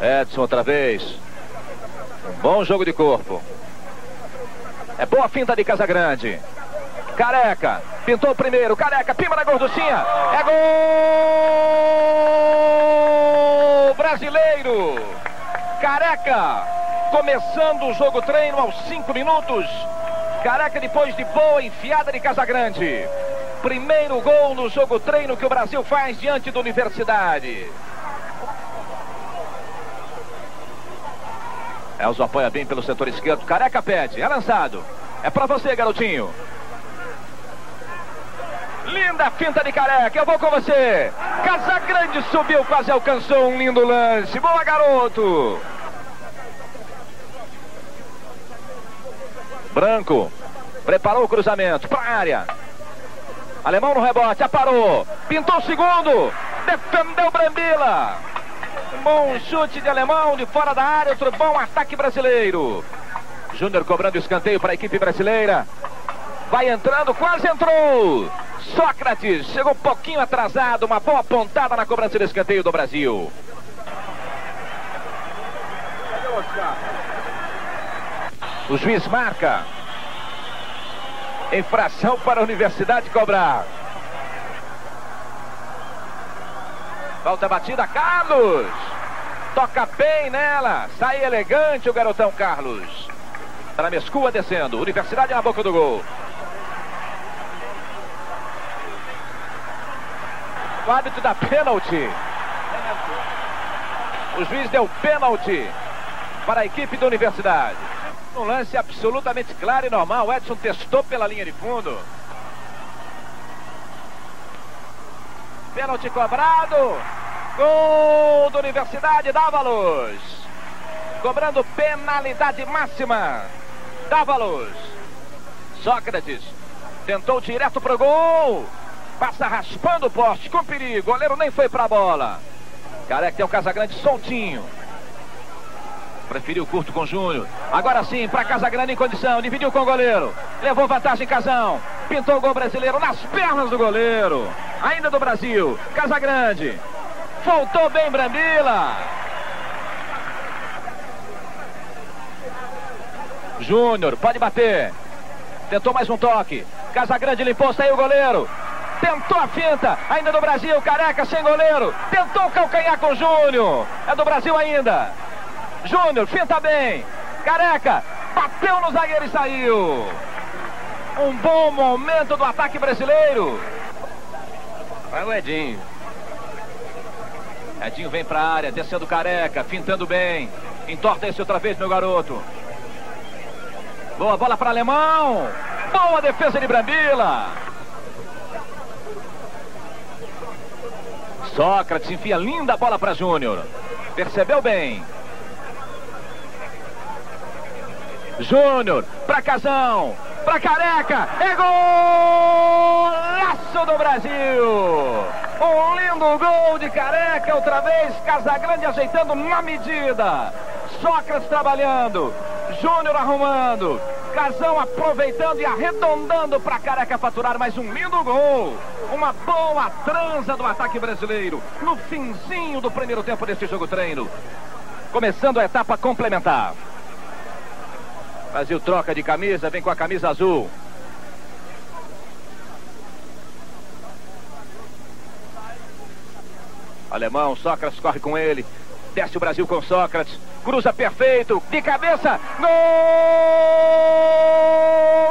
Edson outra vez. Bom jogo de corpo. É boa finta de Casagrande. Careca, pintou o primeiro, Careca, pima na gorduchinha, é gol brasileiro. Careca, começando o jogo treino aos 5 minutos. Careca depois de boa enfiada de Casagrande. Primeiro gol no jogo treino que o Brasil faz diante da Universidade. Elzo apoia bem pelo setor esquerdo. Careca pede, é lançado. É pra você, garotinho. Linda finta de careca, eu vou com você. Casagrande subiu, quase alcançou um lindo lance. Boa, garoto. Branco, preparou o cruzamento para a área. Alemão no rebote, aparou. Pintou o segundo. Defendeu Brambila. Bom chute de alemão de fora da área. Outro bom ataque brasileiro. Júnior cobrando escanteio para a equipe brasileira. Vai entrando, quase entrou. Sócrates chegou um pouquinho atrasado. Uma boa pontada na cobrança de escanteio do Brasil. O juiz marca. Infração para a Universidade cobrar. Falta batida, Carlos. Toca bem nela. Sai elegante o garotão Carlos. Tramescua descendo. Universidade na boca do gol. O da pênalti. O juiz deu pênalti para a equipe da Universidade. Um lance absolutamente claro e normal. O Edson testou pela linha de fundo. Pênalti cobrado. Gol da Universidade Dávalos. Cobrando penalidade máxima. Dávalos. Sócrates tentou direto pro gol. Passa raspando o poste com perigo. O goleiro nem foi pra bola. Careca tem o Casagrande soltinho. Preferiu curto com Júnior. Agora sim, para Casagrande em condição. Dividiu com o goleiro. Levou vantagem Casão. Pintou o gol brasileiro nas pernas do goleiro. Ainda do Brasil. Casagrande. Voltou bem Brambila. Júnior, pode bater. Tentou mais um toque. Casagrande limpou, saiu o goleiro. Tentou a finta, ainda do Brasil, careca sem goleiro. Tentou calcanhar com Júnior. É do Brasil ainda. Júnior, finta bem. Careca, bateu no zagueiro e saiu. Um bom momento do ataque brasileiro. Vai o Edinho. Edinho vem para a área, descendo careca, fintando bem. Entorta esse outra vez, meu garoto. Boa bola para Alemão. Boa defesa de Brambila. Sócrates enfia linda bola para Júnior. Percebeu bem. Júnior, para Casão, para Careca, é golaço do Brasil! Um lindo gol de Careca, outra vez, Casagrande ajeitando na medida. Sócrates trabalhando, Júnior arrumando, Casão aproveitando e arredondando para Careca faturar mais um lindo gol. Uma boa transa do ataque brasileiro no finzinho do primeiro tempo deste jogo treino. Começando a etapa complementar. Brasil troca de camisa, vem com a camisa azul. Alemão, Sócrates corre com ele. Desce o Brasil com Sócrates. Cruza perfeito. De cabeça. Gol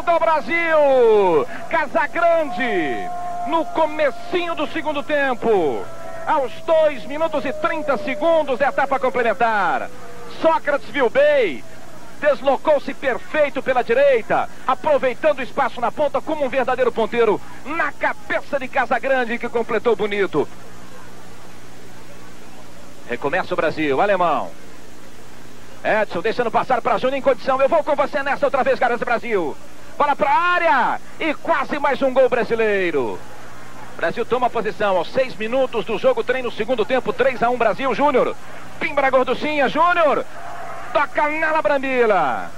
do Brasil. Casagrande. No comecinho do segundo tempo. Aos 2 minutos e 30 segundos da etapa complementar. Sócrates viu bem. Deslocou-se perfeito pela direita, aproveitando o espaço na ponta como um verdadeiro ponteiro. Na cabeça de Casagrande que completou bonito. Recomeça o Brasil, alemão. Edson deixando passar para Júnior em condição. Eu vou com você nessa outra vez, Garantes Brasil. Bola para a área e quase mais um gol brasileiro. Brasil toma posição aos seis minutos do jogo, treino, segundo tempo, 3 a 1 Brasil, Júnior. Pimbra Gorducinha, Júnior. Toca nela, Brambila.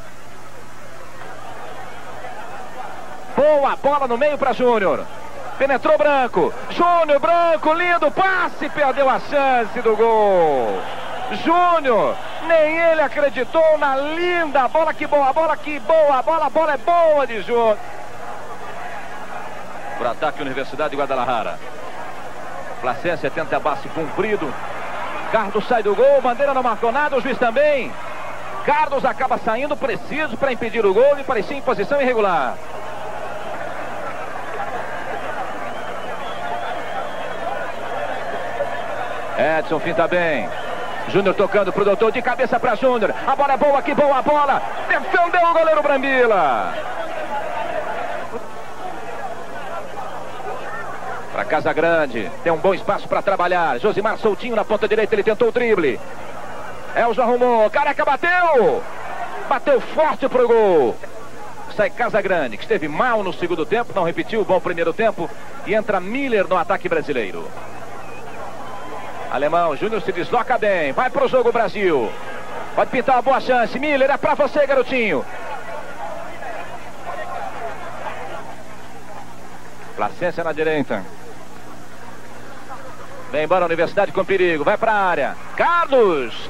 Boa bola no meio para Júnior. Penetrou Branco. Júnior Branco, lindo passe. Perdeu a chance do gol. Júnior, nem ele acreditou na linda bola, que boa bola, que boa bola, bola é boa de Júnior. Por ataque Universidade de Guadalajara. Placência tenta base cumprido. Carlos sai do gol, bandeira não marcou nada, o juiz também. Carlos acaba saindo preciso para impedir o gol e parecia em posição irregular. Edson finta bem. Júnior tocando pro doutor, de cabeça para Júnior. A bola é boa, que boa a bola. Defendeu o goleiro Brambila. Para Casa Grande, tem um bom espaço para trabalhar. Josimar soltinho na ponta direita, ele tentou o drible. Elzo arrumou, Careca bateu. Bateu forte pro gol. Sai Casa Grande, que esteve mal no segundo tempo, não repetiu o bom primeiro tempo. E entra Miller no ataque brasileiro. Alemão, Júnior se desloca bem. Vai pro jogo Brasil. Pode pintar uma boa chance. Miller, é pra você, garotinho. Placência na direita. Vem embora a Universidade com perigo. Vai pra área. Carlos.